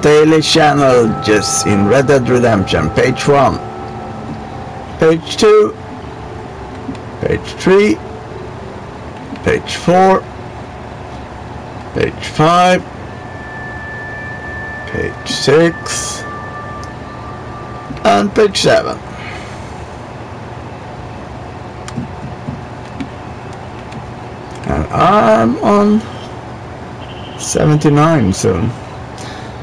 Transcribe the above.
daily channel just in Red Dead Redemption. Page 1. Page 2. Page 3. Page 4. Page 5. Page 6. And page 7. And I'm on 79 soon.